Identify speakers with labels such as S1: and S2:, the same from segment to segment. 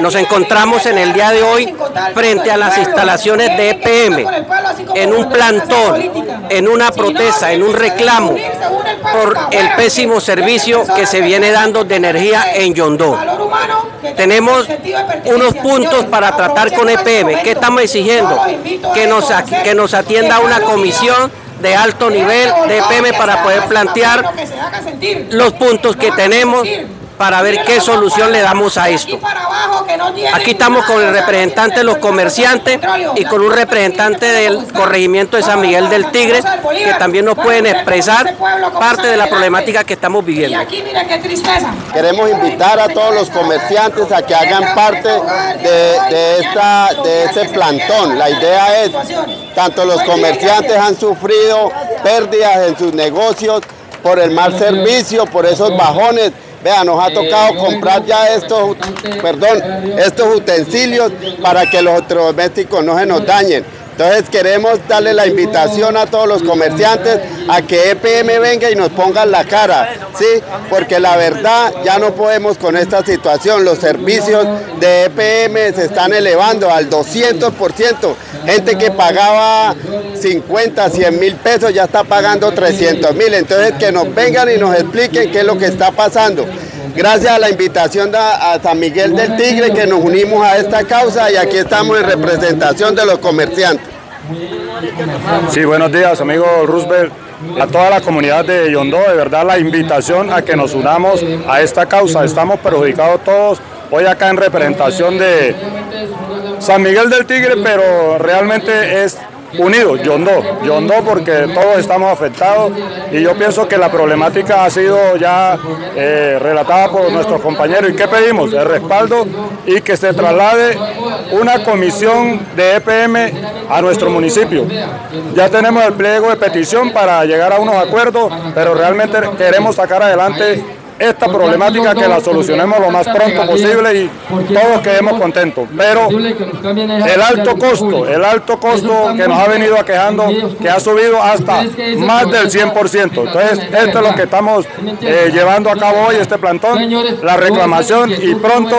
S1: Nos encontramos en el día de hoy frente a las instalaciones de EPM, en un plantón, en una protesta, en un reclamo por el pésimo servicio que se viene dando de energía en Yondó. Tenemos unos puntos para tratar con EPM. ¿Qué estamos exigiendo? Que nos, que nos atienda una comisión de alto nivel de EPM para poder plantear los puntos que tenemos para ver qué solución le damos a esto. Aquí estamos con el representante de los comerciantes y con un representante del corregimiento de San Miguel del Tigre que también nos pueden expresar parte de la problemática que estamos viviendo.
S2: Queremos invitar a todos los comerciantes a que hagan parte de, esta, de este plantón. La idea es, tanto los comerciantes han sufrido pérdidas en sus negocios por el mal servicio, por esos bajones Vea, nos ha tocado comprar ya estos, perdón, estos utensilios para que los electrodomésticos no se nos dañen. Entonces queremos darle la invitación a todos los comerciantes a que EPM venga y nos ponga la cara, ¿sí? Porque la verdad ya no podemos con esta situación. Los servicios de EPM se están elevando al 200%. Gente que pagaba 50, 100 mil pesos ya está pagando 300 mil. Entonces que nos vengan y nos expliquen qué es lo que está pasando. Gracias a la invitación a San Miguel del Tigre que nos unimos a esta causa y aquí estamos en representación de los comerciantes.
S3: Sí, buenos días, amigo Roosevelt. A toda la comunidad de Yondó, de verdad la invitación a que nos unamos a esta causa. Estamos perjudicados todos. Hoy acá en representación de San Miguel del Tigre, pero realmente es unidos, Yondó, Yondó porque todos estamos afectados y yo pienso que la problemática ha sido ya eh, relatada por nuestros compañeros. ¿Y qué pedimos? El respaldo y que se traslade una comisión de EPM a nuestro municipio. Ya tenemos el pliego de petición para llegar a unos acuerdos, pero realmente queremos sacar adelante esta problemática que la solucionemos lo más pronto posible y todos quedemos contentos. Pero el alto costo, el alto costo que nos ha venido aquejando, que ha subido hasta más del 100%. Entonces, esto es lo que estamos eh, llevando a cabo hoy, este plantón, la reclamación y pronto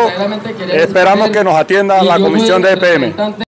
S3: esperamos que nos atienda la comisión de EPM.